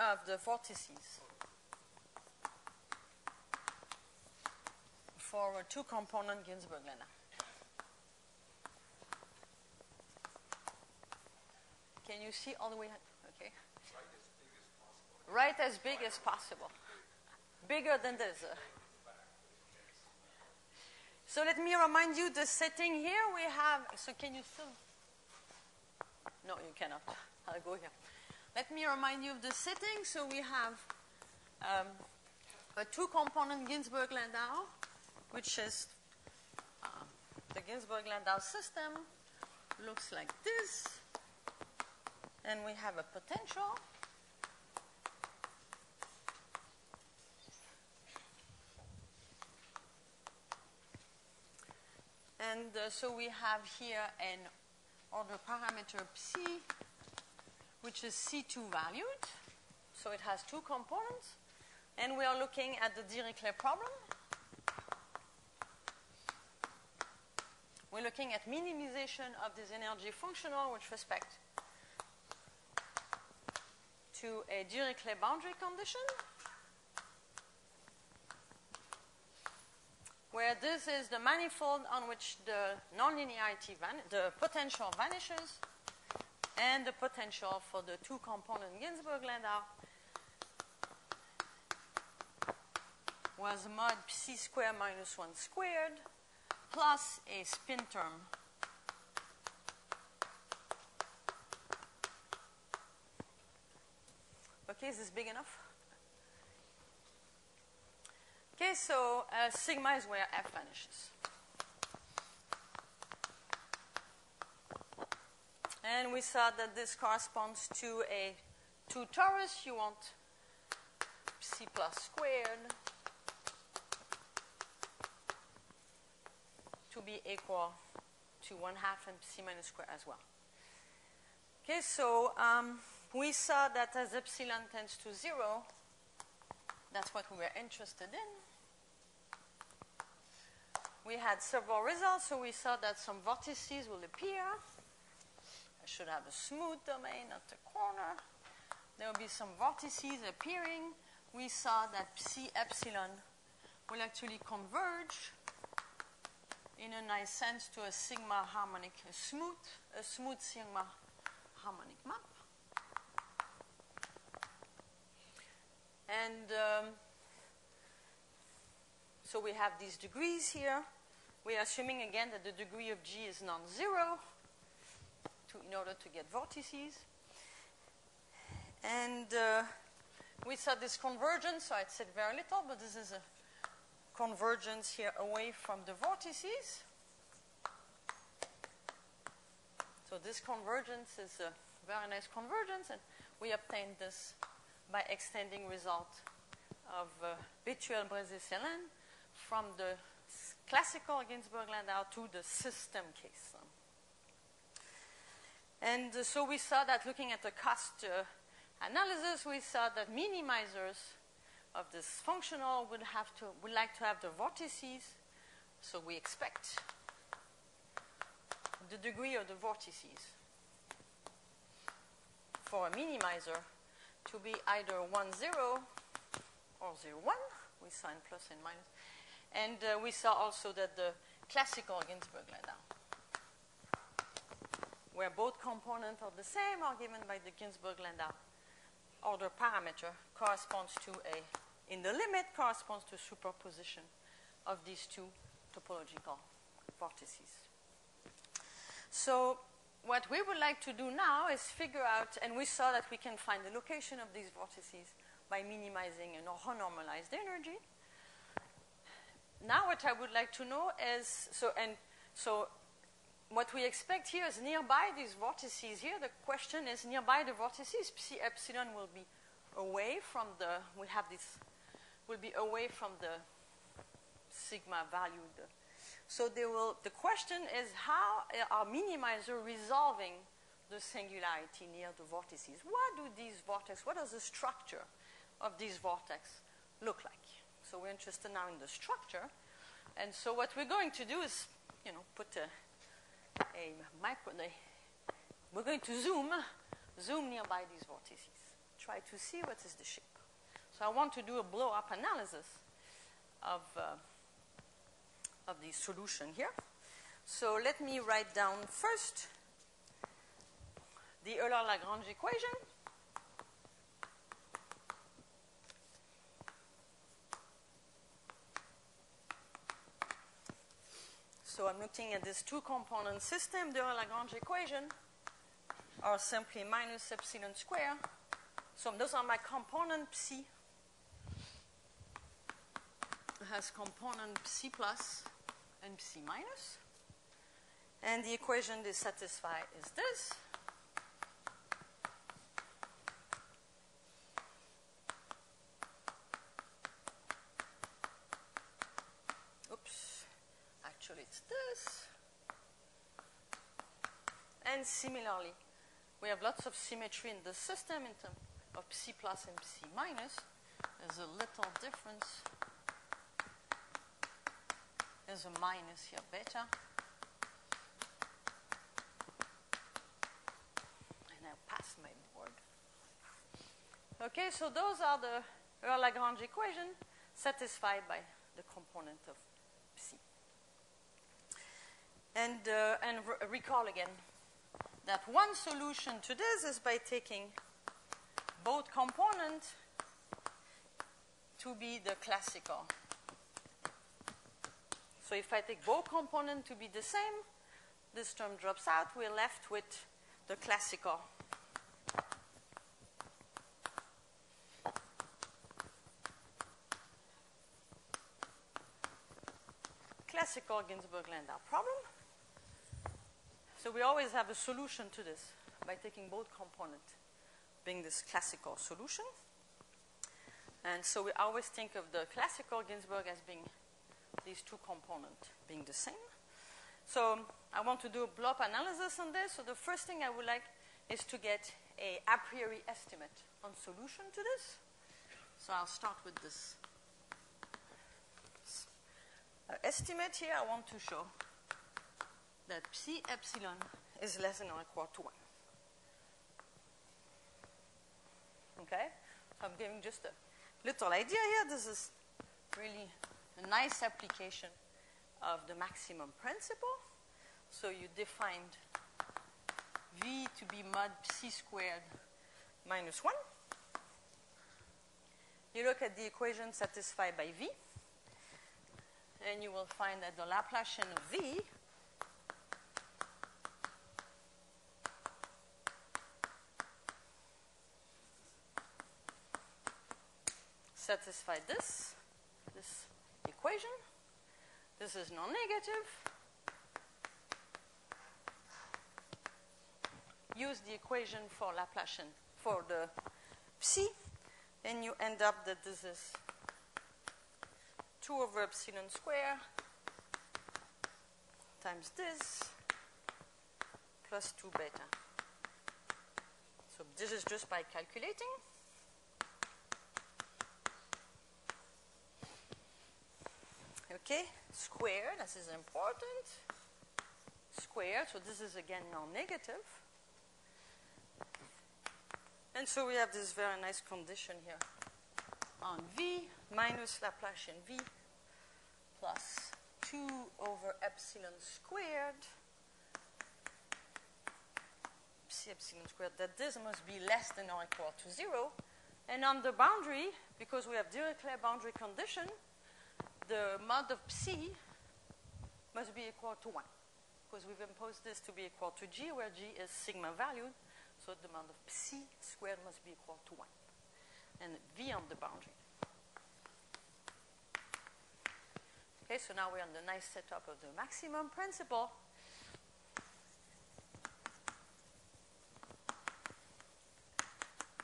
of the vortices for a two-component Ginzburg-Landau. Can you see all the way? Okay. Right as big as possible. Bigger than this. So let me remind you the setting here we have. So can you still? No, you cannot. I'll go here. Let me remind you of the setting. So we have um, a two-component Ginzburg-Landau, which is uh, the Ginzburg-Landau system. Looks like this. And we have a potential. And uh, so we have here an order parameter psi, which is C2 valued. So it has two components. And we are looking at the Dirichlet problem. We're looking at minimization of this energy functional with respect to a Dirichlet boundary condition. where this is the manifold on which the nonlinearity, the potential vanishes, and the potential for the two-component Ginzburg-Landau was mod c squared minus 1 squared plus a spin term Okay, is this big enough? Okay, so uh, sigma is where f vanishes. And we saw that this corresponds to a 2 torus. You want c plus squared to be equal to 1 half and c minus squared as well. Okay, so um, we saw that as epsilon tends to 0, that's what we were interested in. We had several results, so we saw that some vortices will appear. Should have a smooth domain, not a corner. There will be some vortices appearing. We saw that psi epsilon will actually converge in a nice sense to a sigma harmonic, a smooth, a smooth sigma harmonic map. And um, so we have these degrees here. We are assuming again that the degree of G is non-zero in order to get vortices. And uh, we saw this convergence, so I said very little, but this is a convergence here away from the vortices. So this convergence is a very nice convergence, and we obtained this by extending result of uh, Bethuel Brezis-Hélein from the classical Ginzburg-Landau to the system case. And uh, so we saw that looking at the cost uh, analysis, we saw that minimizers of this functional would have to would like to have the vortices. So we expect the degree of the vortices for a minimizer to be either 1, 0 or 0, 1. We saw in plus and minus. And uh, we saw also that the classical Ginzburg-Landau, where both components are the same, are given by the Ginzburg-Landau order parameter, corresponds to a, in the limit, corresponds to superposition of these two topological vortices. So what we would like to do now is figure out, and we saw that we can find the location of these vortices by minimizing a normalized energy. Now what I would like to know is, so, and so what we expect here is nearby these vortices here, the question is nearby the vortices, psi epsilon will be away from the, we have this, will be away from the sigma valued so they will, the question is how are minimizer resolving the singularity near the vortices? What do these vortex, what does the structure of these vortex look like? So we're interested now in the structure. And so what we're going to do is, you know, put a, a micro, we're going to zoom, zoom nearby these vortices. try to see what is the shape. So I want to do a blow-up analysis of, uh, of the solution here. So let me write down first the Euler-Lagrange equation. So I'm looking at this two-component system. The Euler-Lagrange equation are simply minus epsilon square. So those are my component psi. Has component psi plus and psi minus. And the equation they satisfy is this. Oops, actually it's this. And similarly, we have lots of symmetry in the system in terms of psi plus and psi minus. There's a little difference. There's a minus here, beta. And I'll pass my board. Okay, so those are the Euler-Lagrange equation satisfied by the component of. And, uh, and re- recall again that one solution to this is by taking both components to be the classical. So if I take both components to be the same, this term drops out. We're left with the classical. Classical Ginzburg-Landau problem. So we always have a solution to this by taking both components being this classical solution. And so we always think of the classical Ginzburg as being these two components being the same. So I want to do a blob analysis on this. So the first thing I would like is to get a a priori estimate on solution to this. So I'll start with this uh, estimate here. I want to show that psi epsilon is less than or equal to 1. Okay? So I'm giving just a little idea here. This is really a nice application of the maximum principle. So you defined V to be mod psi squared minus 1. You look at the equation satisfied by V, and you will find that the Laplacian of V satisfy this, this equation. This is non-negative. Use the equation for Laplacian for the psi, and you end up that this is 2 over epsilon square times this plus 2 beta. So this is just by calculating. Okay, square, this is important. Square, so this is again non-negative. And so we have this very nice condition here on V minus Laplacian V plus 2 over epsilon squared psi epsilon squared that this must be less than or equal to 0. And on the boundary, because we have Dirichlet boundary condition, the mod of psi must be equal to 1 because we've imposed this to be equal to g where g is sigma valued so the mod of psi squared must be equal to 1 and v on the boundary. Okay so now we're on the nice setup of the maximum principle.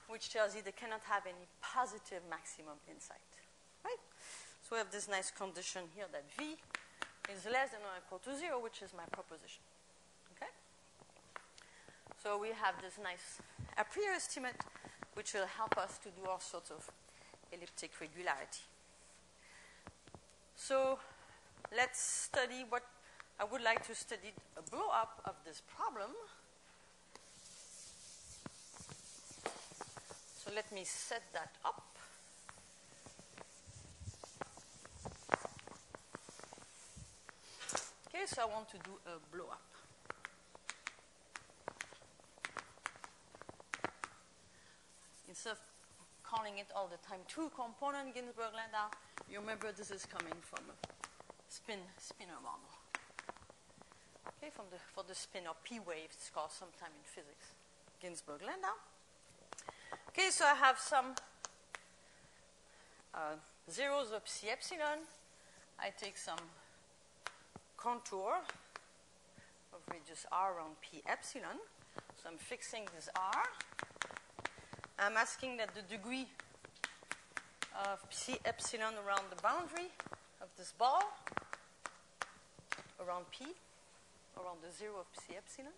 Which tells you they cannot have any positive maximum insight so we have this nice condition here that V is less than or equal to 0, which is my proposition. Okay? So we have this nice a priori estimate, which will help us to do all sorts of elliptic regularity. So let's study what I would like to study a blow up of this problem. So let me set that up. Okay, so I want to do a blow up. Instead of calling it all the time two component Ginzburg Landau, you remember this is coming from a spin spinor model. Okay, from the, for the spinor P wave, it's called sometime in physics, Ginzburg Landau. Okay, so I have some uh, zeros of psi epsilon. I take some contour of radius r around p epsilon. So I'm fixing this r. I'm asking that the degree of psi epsilon around the boundary of this ball, around p, around the zero of psi epsilon.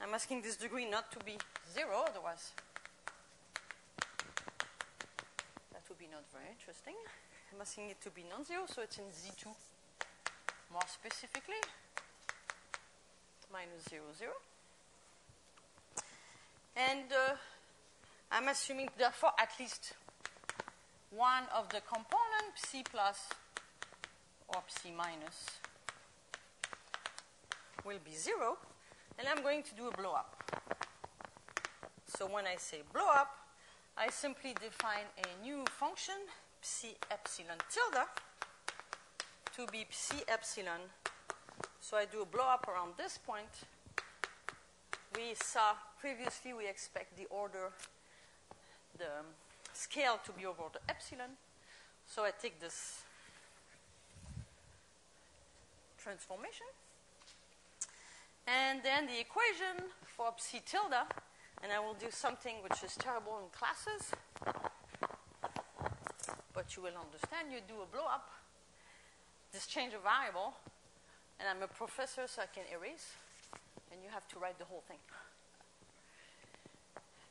I'm asking this degree not to be zero, otherwise that would be not very interesting. I'm asking it to be non-zero, so it's in Z2 more specifically, minus 0, 0. And uh, I'm assuming, therefore, at least one of the component, psi plus or psi minus, will be 0. And I'm going to do a blow up. So when I say blow up, I simply define a new function, psi epsilon tilde, to be C epsilon. So I do a blow up around this point. We saw previously we expect the order, the scale to be over the epsilon. So I take this transformation. And then the equation for psi tilde, and I will do something which is terrible in classes, but you will understand. You do a blow up this change a variable, and I'm a professor, so I can erase, and you have to write the whole thing.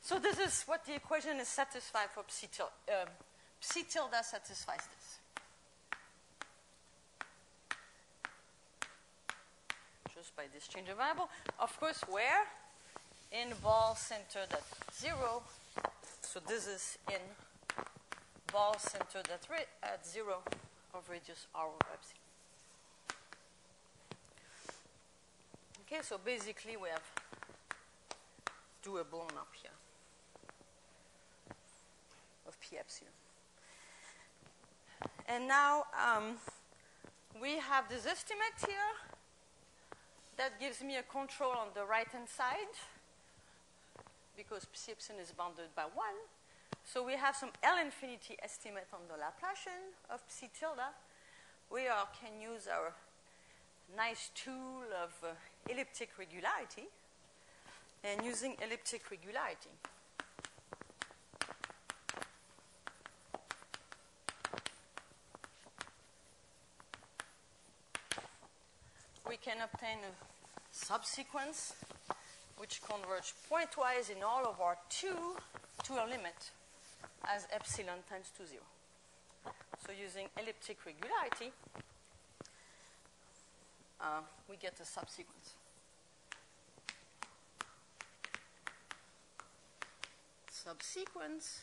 So this is what the equation is satisfied for psi tilde. Uh, psi tilde satisfies this. Just by this change of variable. Of course, where? In ball centered at zero. So this is in ball centered at, at zero of radius r over epsilon. Okay, so basically we have do a blown up here of p epsilon. And now um, we have this estimate here that gives me a control on the right hand side because psi epsilon is bounded by 1. So we have some L infinity estimate on the Laplacian of psi tilde. We are, can use our nice tool of uh, elliptic regularity and using elliptic regularity. We can obtain a subsequence which converge pointwise in all of our 2 to a limit as epsilon times to 0. So using elliptic regularity, uh, we get a subsequence. Subsequence,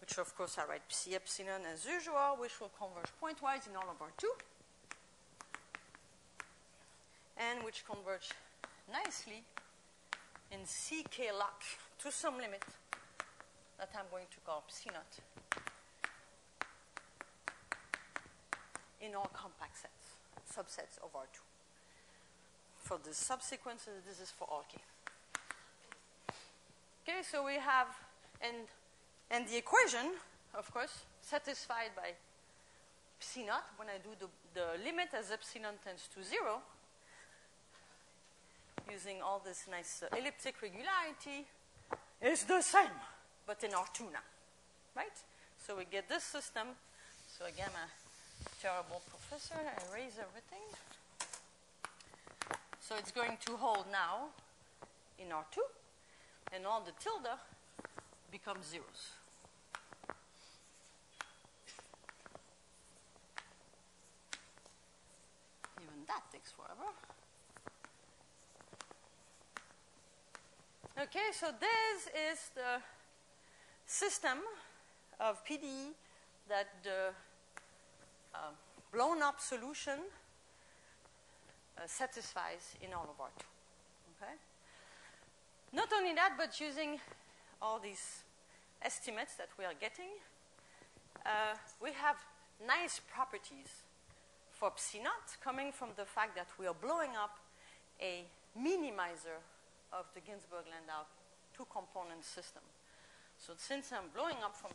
which of course I write psi epsilon as usual, which will converge pointwise in all of our 2, and which converge nicely in ck loc to some limit that I'm going to call naught in all compact sets, subsets of R2. For the subsequences, this is for all k. Okay, so we have, and, and the equation, of course, satisfied by psi naught when I do the, the limit as epsilon tends to 0, using all this nice uh, elliptic regularity, is the same but in R2 right? So we get this system. So again, I'm a terrible professor. I erase everything. So it's going to hold now in R2, and all the tilde becomes zeros. Even that takes forever. Okay, so this is the system of PDE that the uh, blown up solution uh, satisfies in all of R2. Okay? Not only that, but using all these estimates that we are getting, uh, we have nice properties for psi naught coming from the fact that we are blowing up a minimizer of the Ginzburg-Landau two-component system. So since I'm blowing up from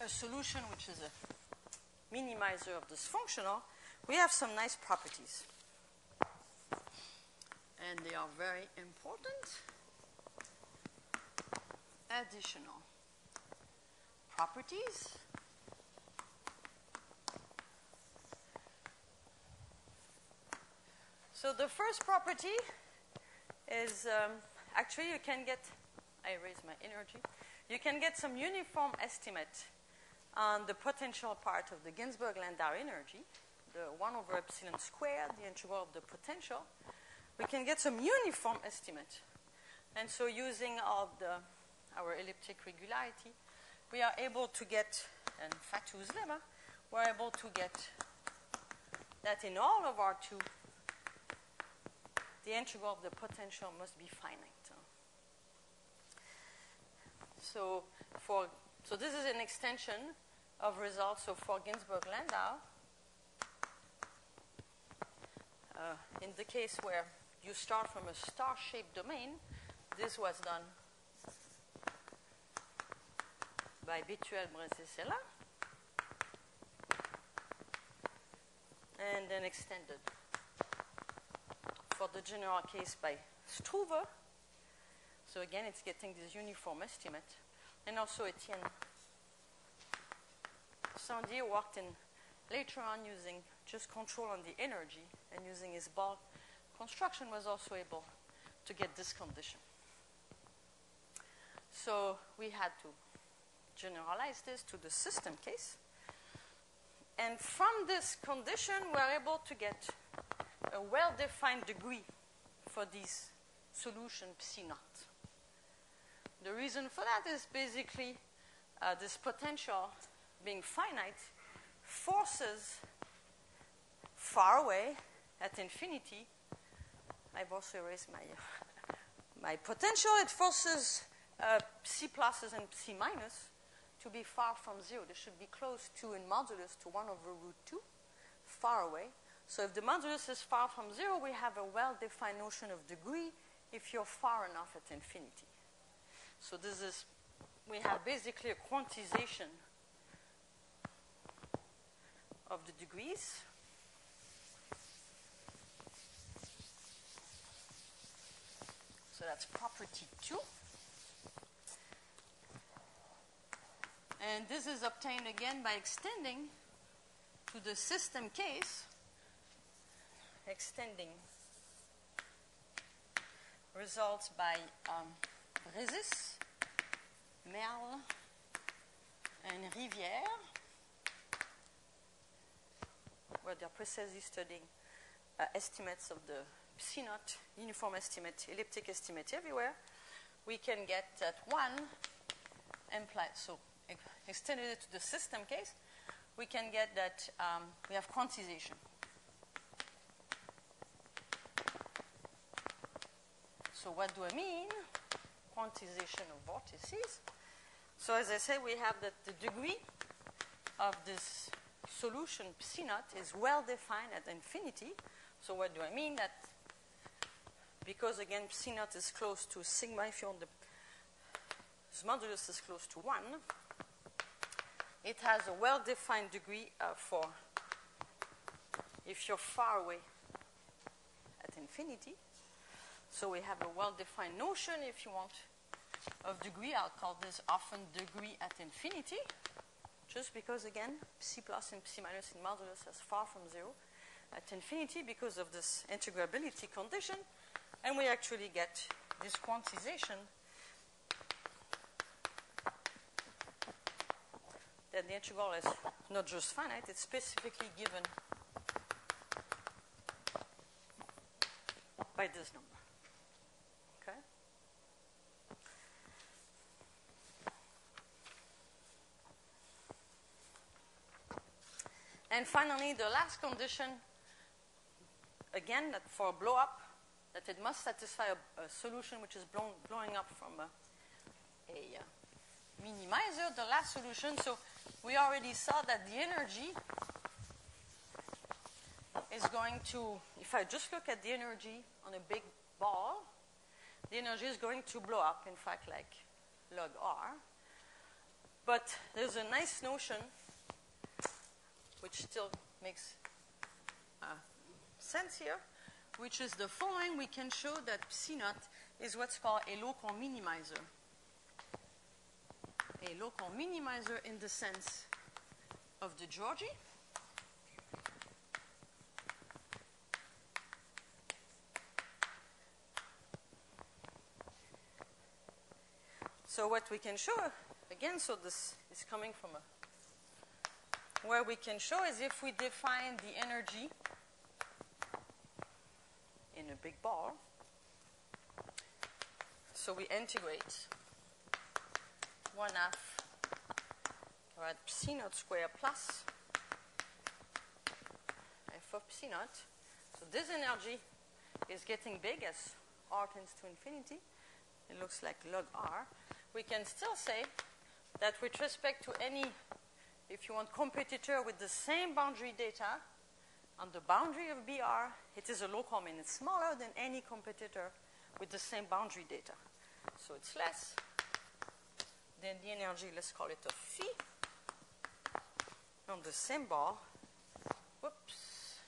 a solution which is a minimizer of this functional, we have some nice properties. And they are very important. Additional properties. So the first property is um, actually you can get, I raise my energy, you can get some uniform estimate on the potential part of the Ginzburg-Landau energy, the 1 over epsilon squared, the integral of the potential. We can get some uniform estimate. And so using all the, our elliptic regularity, we are able to get, and Fatou's lemma, we're able to get that in all of R2 the integral of the potential must be finite. So, for, so this is an extension of results. So for Ginzburg-Landau, uh, in the case where you start from a star-shaped domain, this was done by Bethuel Brezis-Hélein and then extended for the general case by Struwe. So again, it's getting this uniform estimate. And also Etienne Sandier worked in later on using just control on the energy and using his ball construction was also able to get this condition. So we had to generalize this to the system case. And from this condition, we're able to get a well-defined degree for this solution psi naught. The reason for that is basically uh, this potential being finite forces far away at infinity. I've also erased my, my potential. It forces uh, psi pluses and C minus to be far from zero. They should be close to in modulus to 1 over root 2, far away. So if the modulus is far from zero, we have a well-defined notion of degree if you're far enough at infinity. So this is, we have basically a quantization of the degrees. So that's property two. And this is obtained again by extending to the system case extending results by um, Brezis, Merle, and Rivière, where they're precisely studying uh, estimates of the psi uniform estimate, elliptic estimate everywhere, we can get that one implied, so extended to the system case, we can get that um, we have quantization. So what do I mean? Quantization of vortices. So as I say, we have that the degree of this solution psi naught is well defined at infinity. So what do I mean? That because again psi naught is close to sigma, if you want the modulus is close to 1, it has a well defined degree uh, for if you're far away at infinity. So we have a well-defined notion, if you want, of degree. I'll call this often degree at infinity, just because, again, c plus and c minus in modulus is far from zero at infinity because of this integrability condition. And we actually get this quantization that the integral is not just finite, it's specifically given by this number. And finally, the last condition, again, that for a blow up, that it must satisfy a, a solution which is blown, blowing up from a, a uh, minimizer, the last solution. So we already saw that the energy is going to, if I just look at the energy on a big ball, the energy is going to blow up, in fact, like log R. But there's a nice notion which still makes uh, sense here, which is the following. We can show that psi naught is what's called a local minimizer. A local minimizer in the sense of De Giorgi. So what we can show, again, so this is coming from a, where we can show is if we define the energy in a big ball, so we integrate 1 half right, psi naught square plus f of psi naught. So this energy is getting big as r tends to infinity. It looks like log r we can still say that with respect to any, if you want, competitor with the same boundary data, on the boundary of BR, it is a local min. It's smaller than any competitor with the same boundary data. So it's less than the energy, let's call it a phi, on the same ball. Whoops.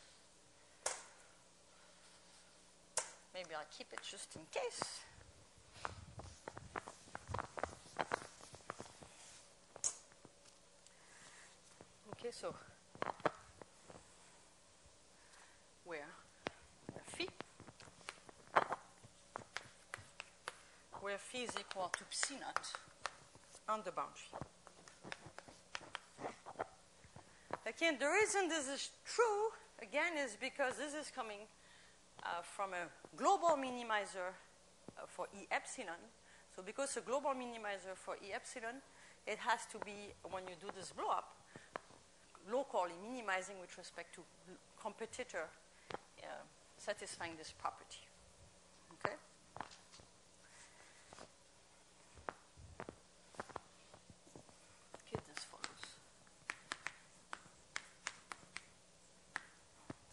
Maybe I'll keep it just in case. So where phi, where phi is equal to psi naught on the boundary. Again, the reason this is true, again, is because this is coming uh, from a global minimizer uh, for E epsilon. So because a global minimizer for E epsilon, it has to be, when you do this blow up, locally minimizing with respect to competitor uh, satisfying this property. Okay this follows.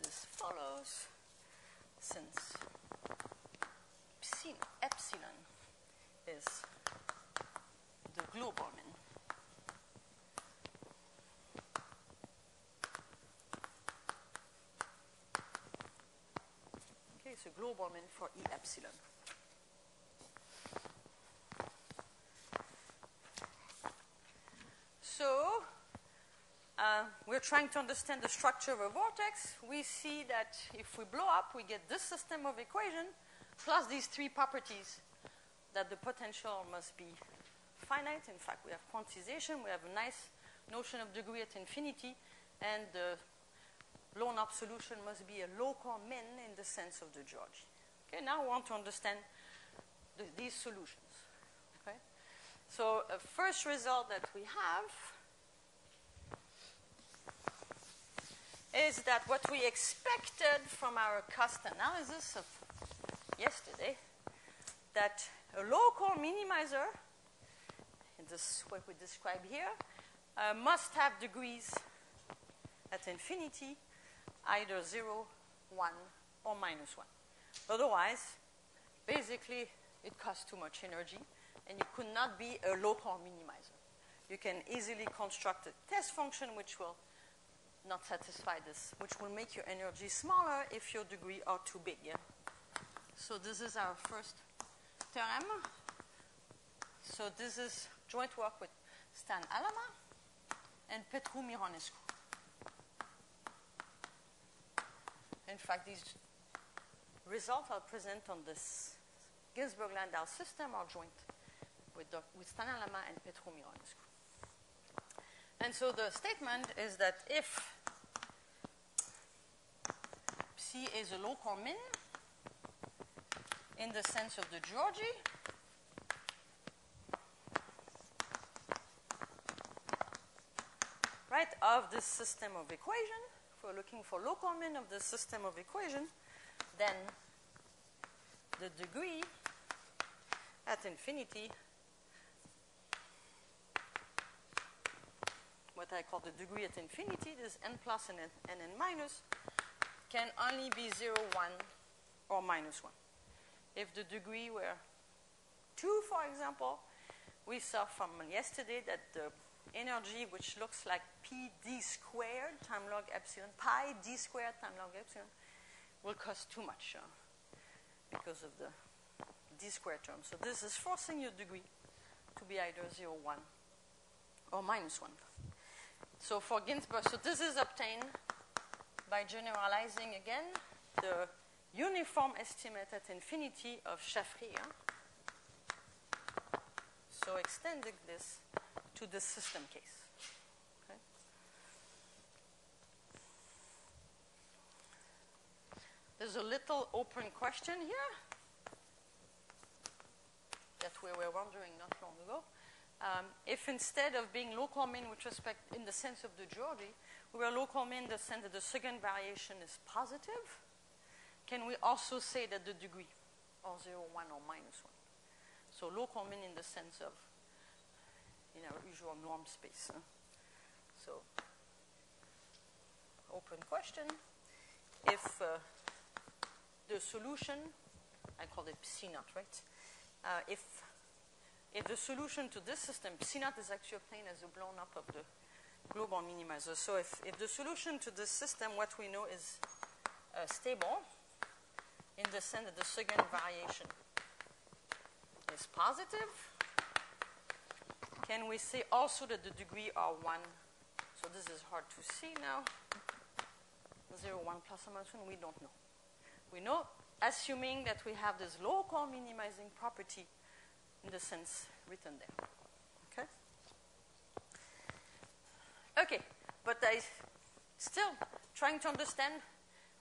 This follows since epsilon is the global min. Global min for E epsilon. So, uh, we're trying to understand the structure of a vortex. We see that if we blow up, we get this system of equation plus these three properties that the potential must be finite. In fact, we have quantization, we have a nice notion of degree at infinity, and the blown absolution must be a local min in the sense of De Giorgi. Okay, now we want to understand the, these solutions. Okay, so a first result that we have is that what we expected from our cost analysis of yesterday, that a local minimizer, in this what we describe here, uh, must have degrees at infinity either 0, 1, or minus 1. Otherwise, basically, it costs too much energy, and you could not be a local minimizer. You can easily construct a test function which will not satisfy this, which will make your energy smaller if your degree are too big. So this is our first theorem. So this is joint work with Stan Alama and Petru Mironescu. In fact, these results I'll present on this Ginzburg-Landau system are joint with, the, with Stan Alama and Petru Mironescu. And so the statement is that if C is a local min in the sense of De Giorgi, right, of this system of equation. We're looking for local min of the system of equation, then the degree at infinity, what I call the degree at infinity, this n plus and n, and n minus, can only be 0, 1, or minus 1. If the degree were 2, for example, we saw from yesterday that the energy, which looks like p d squared time log epsilon, pi d squared time log epsilon, will cost too much uh, because of the d squared term. So this is forcing your degree to be either 0, 1 or minus 1. So for Ginzburg, so this is obtained by generalizing again the uniform estimate at infinity of Shafrir. So extending this to the system case. Okay. There's a little open question here that we were wondering not long ago. Um, if instead of being local min with respect in the sense of De Giorgi, we were local min in the sense that the second variation is positive, can we also say that the degree, or 0, 1, or minus 1? So local min in the sense of in our usual norm space. So open question. If uh, the solution, I call it psi naught, right? Uh, if if the solution to this system, psi naught is actually obtained as a blown up of the global minimizer. So if, if the solution to this system, what we know is uh, stable in the sense that the second variation is positive, can we say also that the degree are 1? So this is hard to see now. 0, 1 plus or minus 1, we don't know. We know, assuming that we have this local minimizing property in the sense written there. Okay? Okay, but I still trying to understand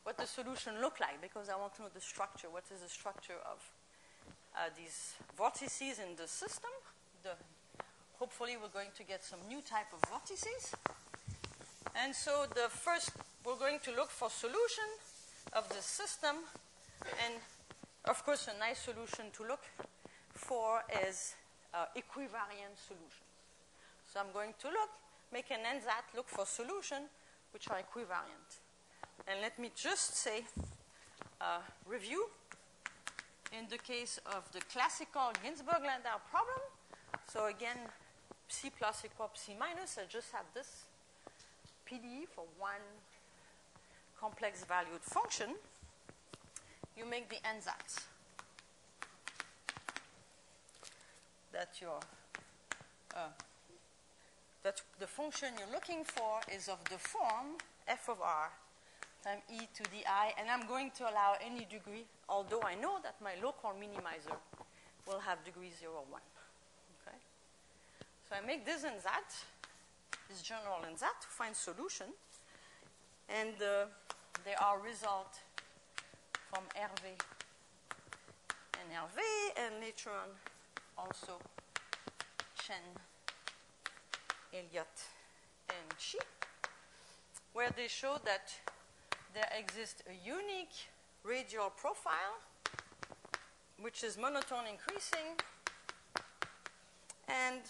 what the solution look like because I want to know the structure. What is the structure of uh, these vortices in the system? The, hopefully, we're going to get some new type of vortices. And so the first, we're going to look for solution of the system. And of course, a nice solution to look for is uh, equivariant solutions. So I'm going to look, make an ansatz, look for solution which are equivariant. And let me just say, uh, review. In the case of the classical Ginzburg-Landau problem, so again, psi plus equal C minus, I just have this PDE for one complex valued function. You make the ansatz. that your uh, that the function you're looking for is of the form f of r times e to the i, and I'm going to allow any degree, although I know that my local minimizer will have degree 0, 1. So I make this and that, this general and that, to find solution, and uh, there are results from Hervé. And Hervé, and later on also. Chen, Elliott, and Shi, where they show that there exists a unique radial profile which is monotone increasing. And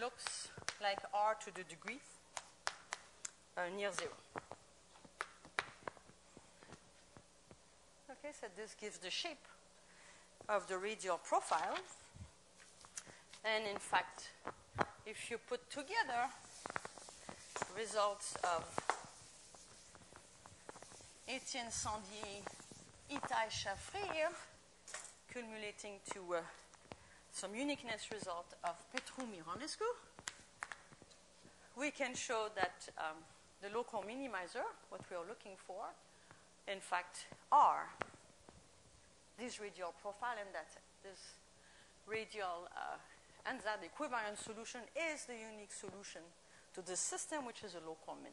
looks like r to the degree uh, near zero. Okay, so this gives the shape of the radial profile. And in fact, if you put together results of Etienne Sandier, Itai Shafrir, culminating to uh, some uniqueness result of Petru Mironescu, we can show that um, the local minimizer, what we are looking for, in fact, are this radial profile and that this radial uh, and that equivalent solution is the unique solution to the system, which is a local min.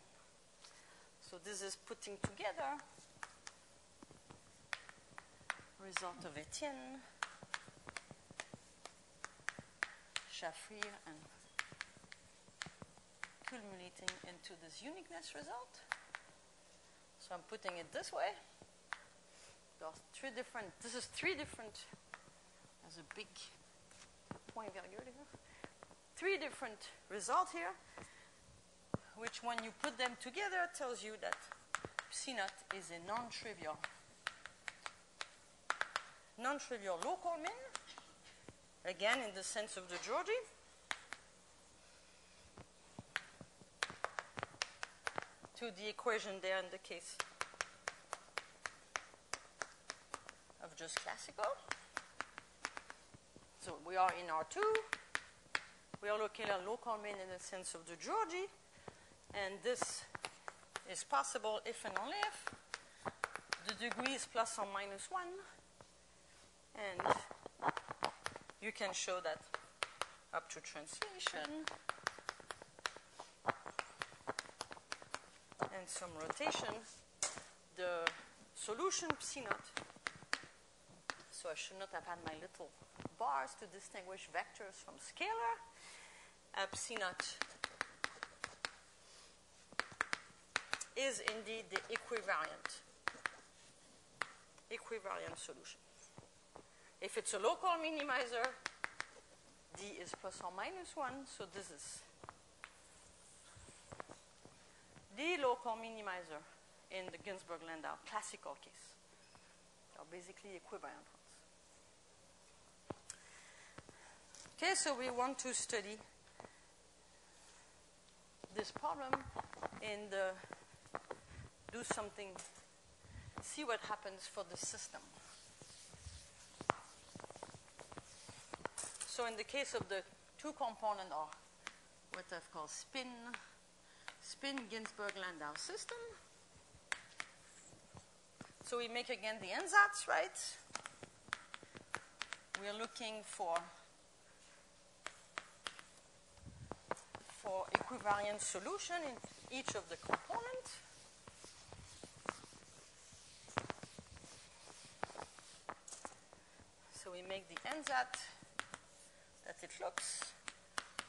So this is putting together result of Etienne, And culminating into this uniqueness result. So I'm putting it this way. There are three different, this is three different, there's a big point here. Three different results here, which when you put them together tells you that psi naught is a non-trivial, non-trivial local min, again in the sense of De Giorgi. to the equation there in the case of just classical. So we are in R2. We are looking at local min in the sense of De Giorgi. And this is possible if and only if the degree is plus or minus 1. And you can show that up to translation. and some rotation, the solution psi naught, so I should not have had my little bars to distinguish vectors from scalar, uh, psi naught is indeed the equivariant, equivariant solution. If it's a local minimizer, d is plus or minus 1, so this is the local minimizer in the Ginzburg-Landau classical case. They are basically equivalent ones. Okay, so we want to study this problem and uh, do something, see what happens for the system. So in the case of the two component or what I've called spin spin Ginzburg-Landau system. So we make again the ansatz, right? We're looking for for equivariant solution in each of the components. So we make the ansatz that it looks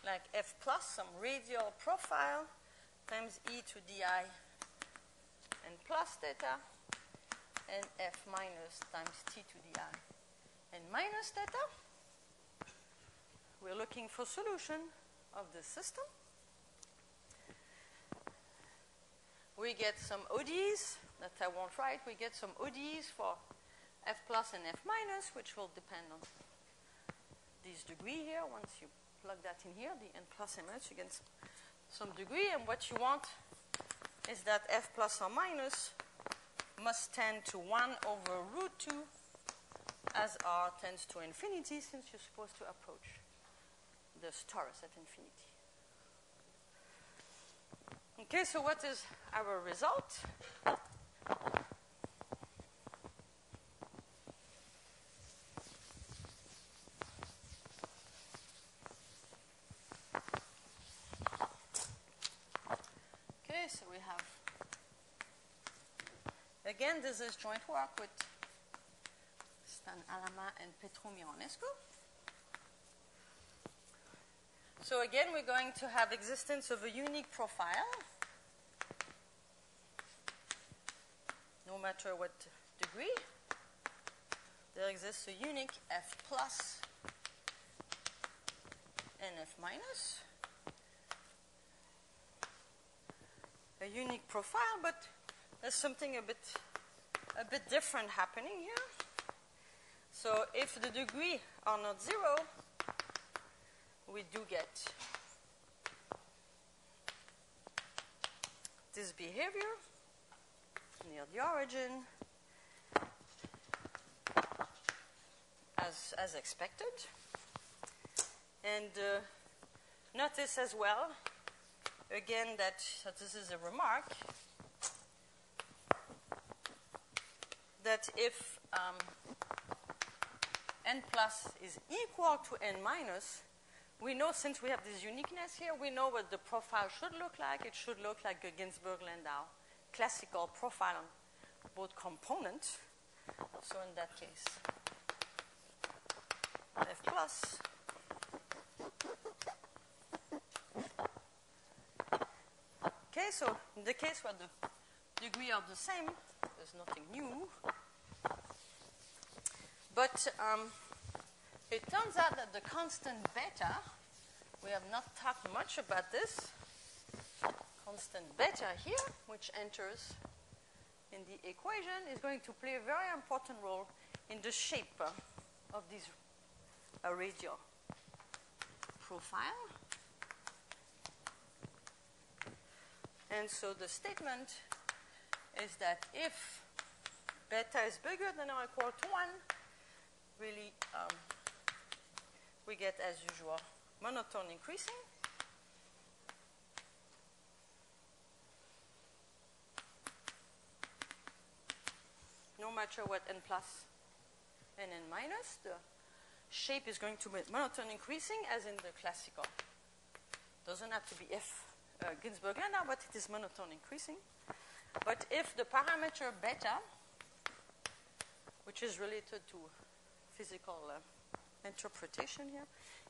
like F plus, some radial profile times e to di and plus theta and f minus times t to di and minus theta. We're looking for solution of the system. We get some ODEs that I won't write. We get some ODEs for f plus and f minus, which will depend on this degree here. Once you plug that in here, the n plus you get some degree, and what you want is that f plus or minus must tend to 1 over root 2 as r tends to infinity, since you're supposed to approach the torus at infinity. Okay, so what is our result? so we have, again, this joint work with Stan Alama and Petru Mironescu. So again, we're going to have existence of a unique profile, no matter what degree. There exists a unique F plus and F minus. a unique profile, but there's something a bit, a bit different happening here. So if the degree are not zero, we do get this behavior near the origin as, as expected. And uh, notice as well again that this is a remark that if um, n plus is equal to n minus, we know since we have this uniqueness here, we know what the profile should look like. It should look like a Ginzburg-Landau classical profile on both components. So in that case, F plus Okay, so in the case where the degree are the same, there's nothing new. But um, it turns out that the constant beta, we have not talked much about this, constant beta here, which enters in the equation, is going to play a very important role in the shape of this uh, radial profile. And so the statement is that if beta is bigger than or equal to 1, really um, we get, as usual, monotone increasing. No matter what n plus and n minus, the shape is going to be monotone increasing as in the classical. Doesn't have to be f uh, Ginzburg-Landau, but it is monotone increasing. But if the parameter beta, which is related to physical uh, interpretation here,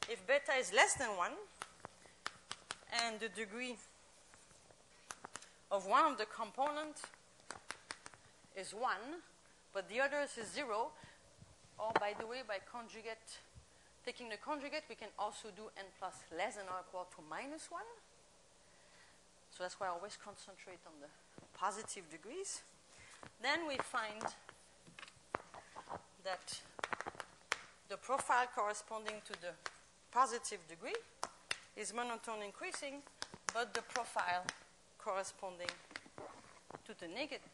if beta is less than 1, and the degree of one of the components is 1, but the others is 0, or by the way, by conjugate, taking the conjugate, we can also do n plus less than or equal to minus 1. So that's why I always concentrate on the positive degrees. Then we find that the profile corresponding to the positive degree is monotone increasing, but the profile corresponding to the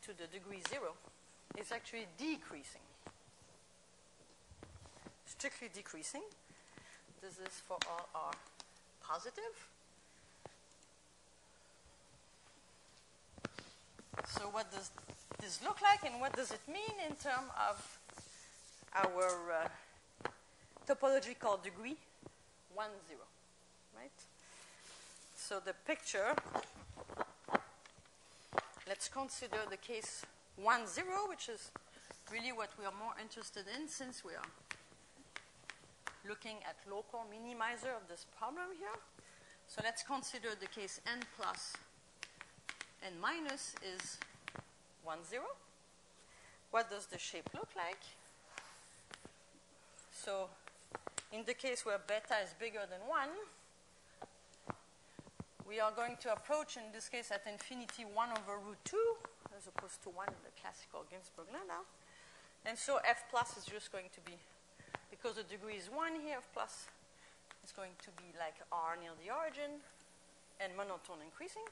to the degree zero is actually decreasing. Strictly decreasing. This is for all our positive. So what does this look like and what does it mean in terms of our uh, topological degree 1, 0, right? So the picture, let's consider the case 1, 0, which is really what we are more interested in since we are looking at local minimizer of this problem here. So let's consider the case n plus n minus is 1, 0. What does the shape look like? So in the case where beta is bigger than 1, we are going to approach, in this case, at infinity 1 over root 2, as opposed to 1 in the classical Ginzburg-Landau. And so f plus is just going to be, because the degree is 1 here, f plus is going to be like r near the origin, and monotone increasing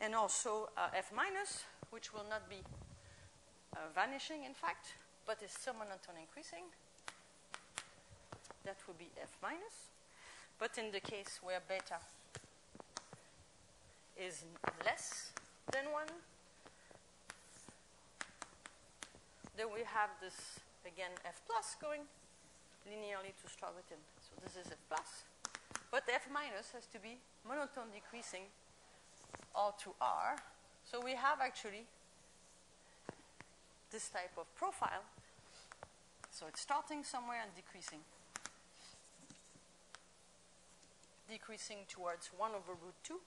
and also uh, F minus, which will not be uh, vanishing, in fact, but is still monotone increasing. That would be F minus. But in the case where beta is less than 1, then we have this, again, F plus going linearly to Strogatin. So this is F plus. But F minus has to be monotone decreasing all to R. So we have actually this type of profile. So it's starting somewhere and decreasing. Decreasing towards 1 over root 2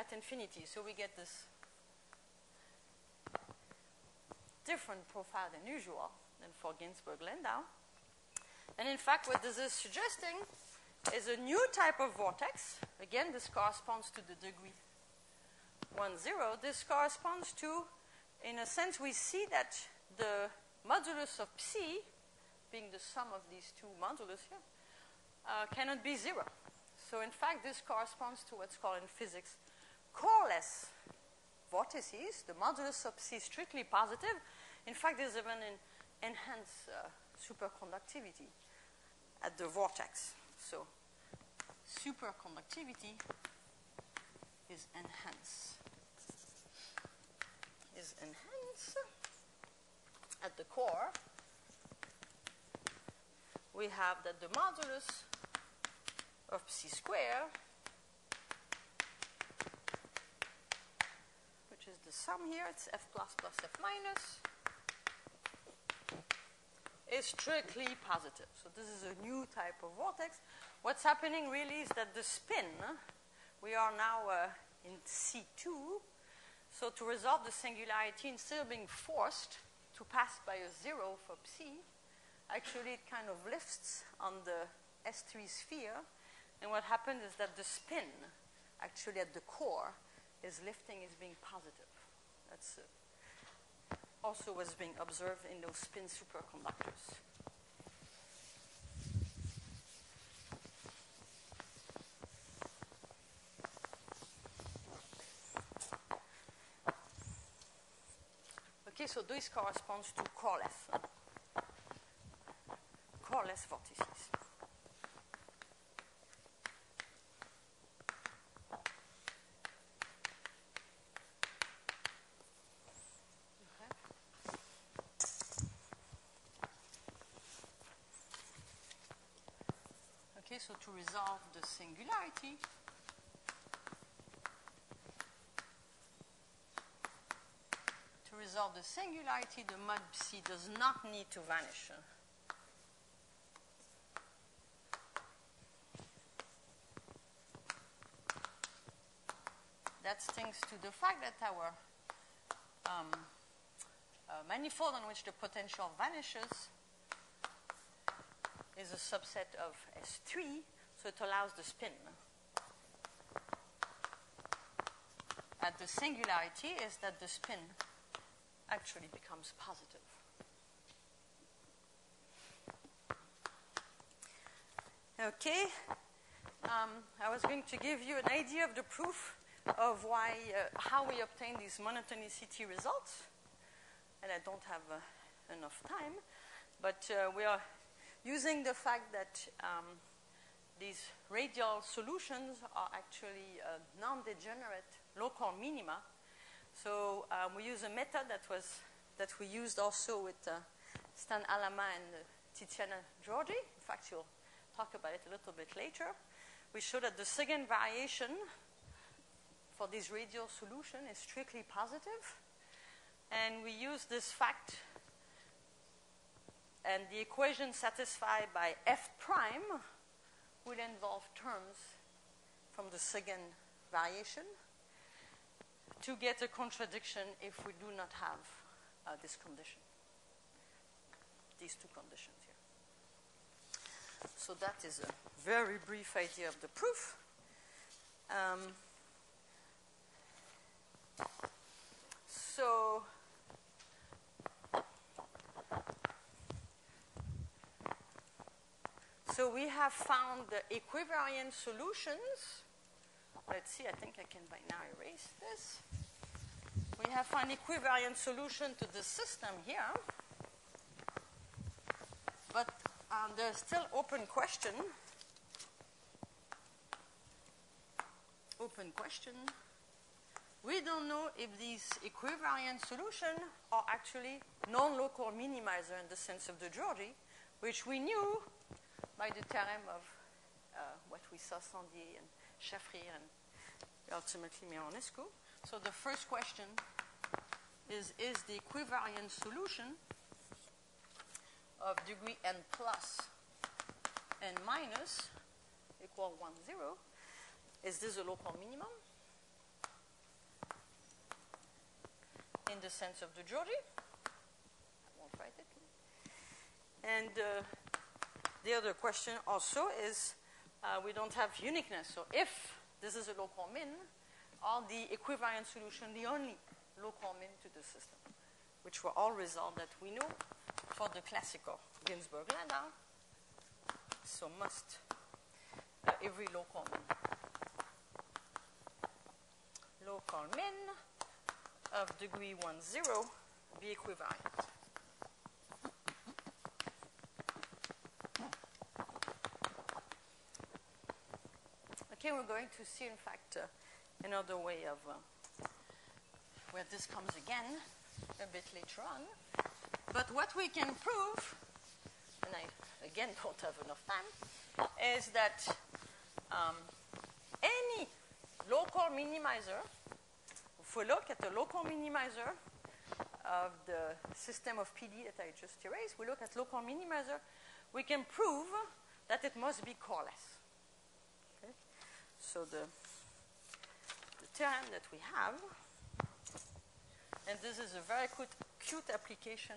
at infinity. So we get this different profile than usual than for Ginzburg-Landau. And in fact, what this is suggesting is a new type of vortex. Again, this corresponds to the degree 1, 0, this corresponds to, in a sense, we see that the modulus of psi, being the sum of these two modulus here, uh, cannot be 0. So, in fact, this corresponds to what's called in physics coreless vortices. The modulus of psi is strictly positive. In fact, there's even an enhanced uh, superconductivity at the vortex. So, superconductivity is enhanced is enhance. At the core, we have that the modulus of psi square, which is the sum here, it's f plus plus f minus, is strictly positive. So this is a new type of vortex. What's happening really is that the spin, we are now uh, in C2. So to resolve the singularity, instead of being forced to pass by a zero for psi, actually it kind of lifts on the S3 sphere. And what happens is that the spin, actually at the core, is lifting, is being positive. That's uh, also what's being observed in those spin superconductors. Okay, so this corresponds to coreless. Coreless vortices. Okay, so to resolve the singularity, to resolve the singularity, the mod psi does not need to vanish. That's thanks to the fact that our um, uh, manifold on which the potential vanishes is a subset of S3, so it allows the spin. And the singularity is that the spin actually becomes positive. Okay, um, I was going to give you an idea of the proof of why, uh, how we obtain these monotonicity results, and I don't have uh, enough time, but uh, we are using the fact that um, these radial solutions are actually uh, non-degenerate local minima. So um, we use a method that was that we used also with uh, Stan Alama and uh, Tiziana Giorgi. In fact, you'll talk about it a little bit later. We show that the second variation for this radial solution is strictly positive. positive, and we use this fact and the equation satisfied by f prime would involve terms from the second variation to get a contradiction if we do not have uh, this condition, these two conditions here. So that is a very brief idea of the proof. Um, so So we have found the equivariant solutions. Let's see, I think I can by now erase this. We have found equivariant solution to the system here. But um, there's still open question. Open question. We don't know if these equivariant solutions are actually non-local minimizer in the sense of De Giorgi, which we knew by the theorem of uh, what we saw Sandier and Shafrir and ultimately Mironescu. So the first question is, is the equivariant solution of degree n plus n minus equal 1, 0, is this a local minimum? In the sense of De Giorgi? I won't write it. And uh, the other question also is uh, we don't have uniqueness. So if this is a local min, are the equivalent solution the only local min to the system, which were all results that we know for the classical Ginzburg-Landau. So must uh, every local min. Local min of degree 1, 0 be equivariant. Okay, we're going to see, in fact, uh, another way of uh, where this comes again a bit later on. But what we can prove, and I again don't have enough time, is that um, any local minimizer, if we look at the local minimizer of the system of PD that I just erased, we look at local minimizer, we can prove that it must be coreless. So the the theorem that we have. And this is a very cute, cute application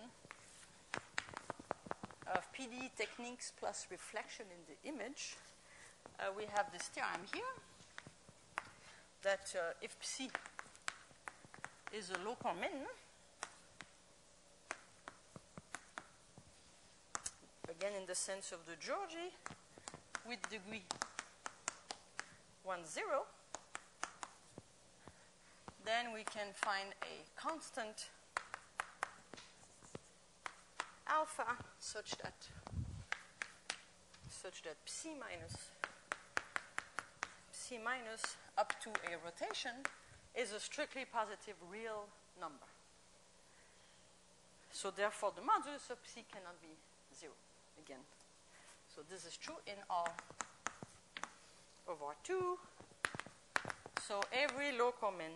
of PD techniques plus reflection in the image. Uh, we have this theorem here that uh, if psi is a local min, again in the sense of De Giorgi, with degree 1, 0, then we can find a constant alpha such that such that psi minus psi minus up to a rotation is a strictly positive real number. So therefore the modulus of psi cannot be zero again. So this is true in all over 2. So every local min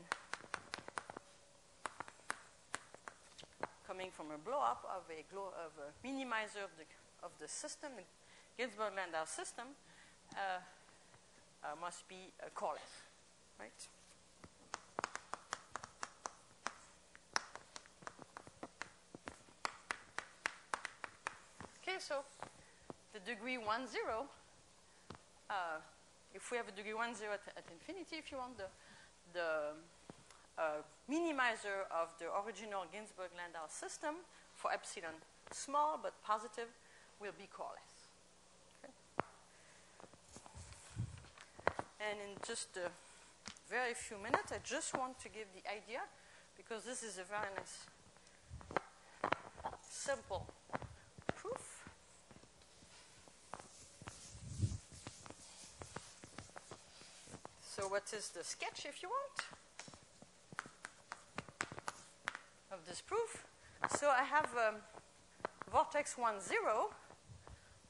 coming from a blow up of a, glow, of a minimizer of the, of the system, the Ginzburg-Landau system, uh, uh, must be uh, coreless, right? Okay, so the degree 1, 0, uh, if we have a degree 1, 0 at, at infinity, if you want, the, the uh, minimizer of the original Ginzburg-Landau system for epsilon small but positive will be coreless. Okay? And in just a very few minutes, I just want to give the idea because this is a very nice simple proof. So what is the sketch if you want? of this proof. So I have um, vortex 1, 0.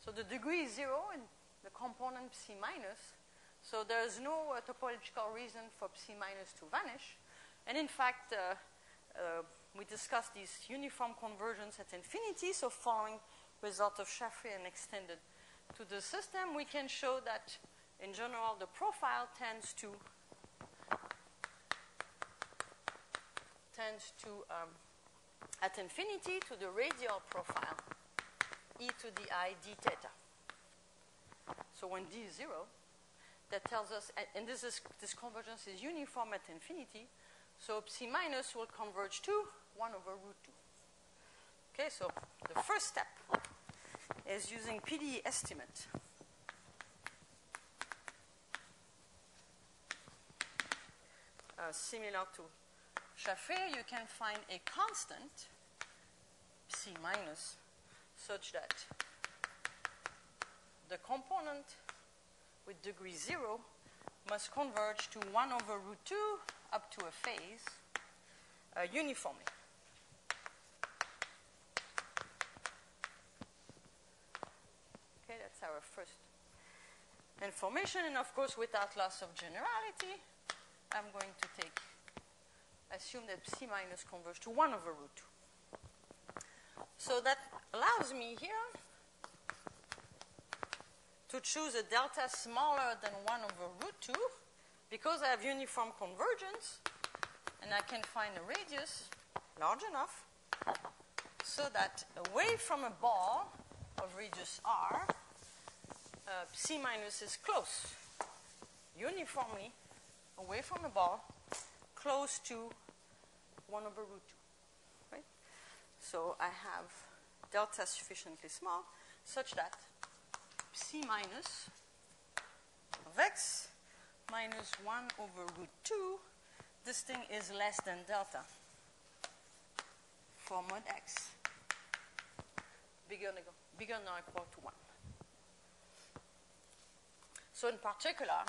So the degree is 0 and the component psi minus. So there is no uh, topological reason for psi minus to vanish. And in fact, uh, uh, we discussed these uniform conversions at infinity. So following result of Shafrir and extended to the system, we can show that in general the profile tends to tends to, um, at infinity, to the radial profile, e to the i d theta. So when d is 0, that tells us, and this, is, this convergence is uniform at infinity, so psi minus will converge to 1 over root 2. Okay, so the first step is using PDE estimate. Uh, similar to Shafrir, you can find a constant, C minus, such that the component with degree 0 must converge to 1 over root 2 up to a phase uh, uniformly. Okay, that's our first information. And of course, without loss of generality, I'm going to take assume that C minus converges to 1 over root 2. So that allows me here to choose a delta smaller than 1 over root 2 because I have uniform convergence and I can find a radius large enough so that away from a ball of radius r, uh, psi minus is close, uniformly away from the ball, close to 1 over root 2. Right? So I have delta sufficiently small such that C minus of x minus 1 over root 2, this thing is less than delta for mod x bigger than, bigger than or equal to 1. So in particular,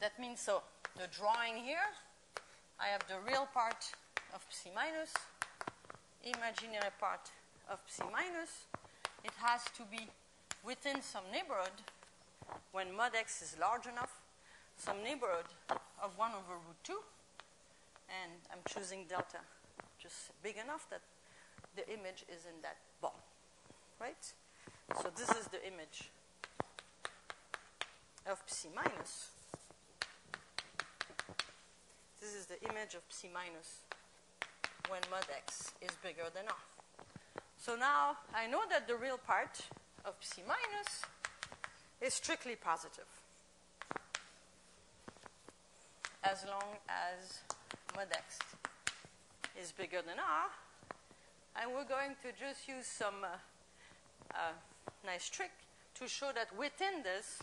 that means so the drawing here, I have the real part of psi minus, imaginary part of psi minus. It has to be within some neighborhood when mod x is large enough, some neighborhood of 1 over root 2. And I'm choosing delta just big enough that the image is in that ball, right? So this is the image of psi minus. This is the image of psi minus when mod x is bigger than r. So now I know that the real part of psi minus is strictly positive as long as mod x is bigger than r. And we're going to just use some uh, uh, nice trick to show that within this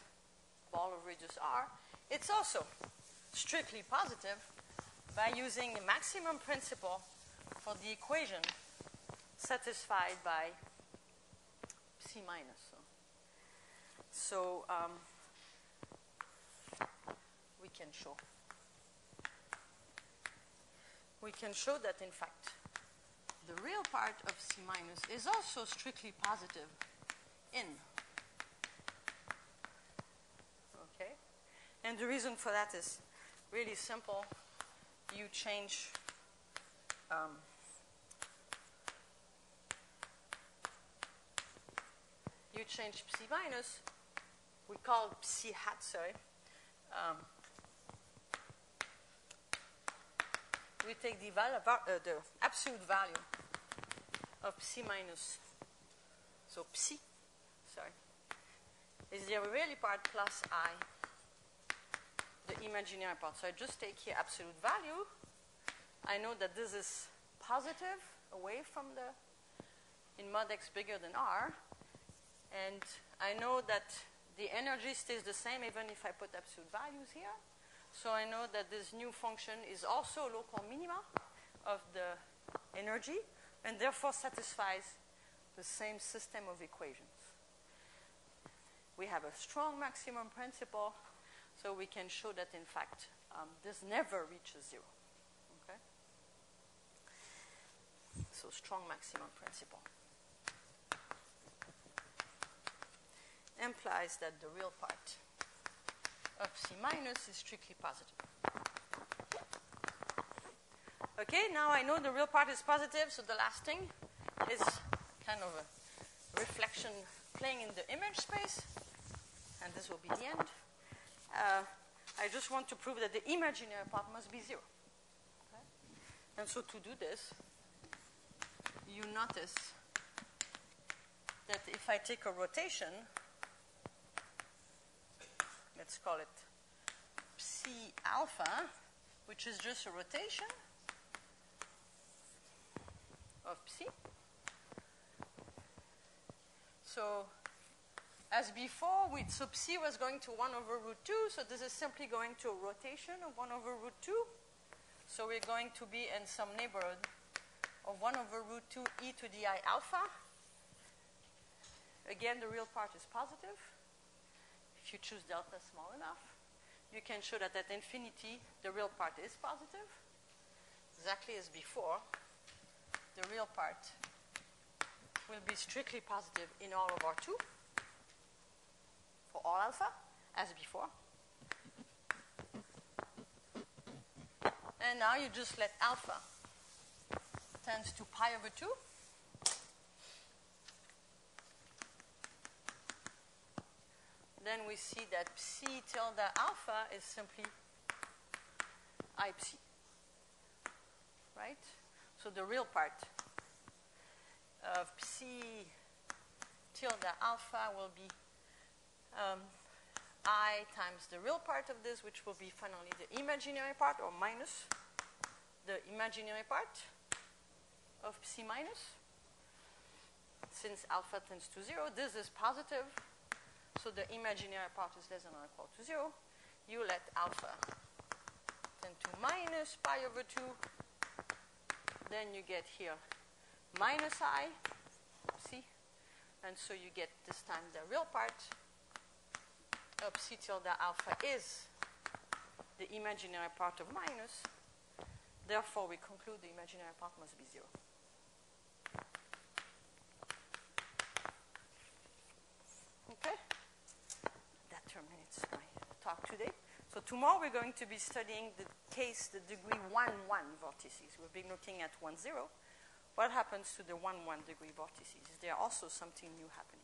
ball of radius r, it's also strictly positive by using the maximum principle for the equation satisfied by C minus. So, um, we can show. We can show that in fact the real part of C minus is also strictly positive in. Okay? And the reason for that is really simple. You change um, you change psi minus, we call psi hat, sorry. Um, we take the, uh, the absolute value of psi minus, so psi, sorry, is the real part plus i, the imaginary part. So I just take here absolute value. I know that this is positive away from the, in mod x bigger than r, and I know that the energy stays the same even if I put absolute values here. So I know that this new function is also a local minima of the energy and therefore satisfies the same system of equations. We have a strong maximum principle, so we can show that in fact um, this never reaches zero. Okay? So strong maximum principle. implies that the real part of C minus is strictly positive. Okay, now I know the real part is positive, so the last thing is kind of a reflection playing in the image space, and this will be the end. Uh, I just want to prove that the imaginary part must be zero. Okay? And so to do this, you notice that if I take a rotation, let's call it psi alpha, which is just a rotation of psi. So as before, we, so psi was going to 1 over root 2, so this is simply going to a rotation of 1 over root 2. So we're going to be in some neighborhood of 1 over root 2 e to the i alpha. Again, the real part is positive if you choose delta small enough, you can show that at infinity, the real part is positive, exactly as before. The real part will be strictly positive in all of R2 for all alpha, as before. And now you just let alpha tends to pi over 2. then we see that psi tilde alpha is simply i psi. Right? So the real part of psi tilde alpha will be um, i times the real part of this, which will be finally the imaginary part, or minus the imaginary part of C minus. Since alpha tends to 0, this is positive so the imaginary part is less than or equal to 0, you let alpha tend to minus pi over 2. Then you get here minus i, see? And so you get this time the real part of psi tilde alpha is the imaginary part of minus. Therefore, we conclude the imaginary part must be 0. Okay? That terminates my talk today. So tomorrow we're going to be studying the case, the degree 1, 1 vortices. We've been looking at 1, 0. What happens to the 1, 1 degree vortices? Is there also something new happening?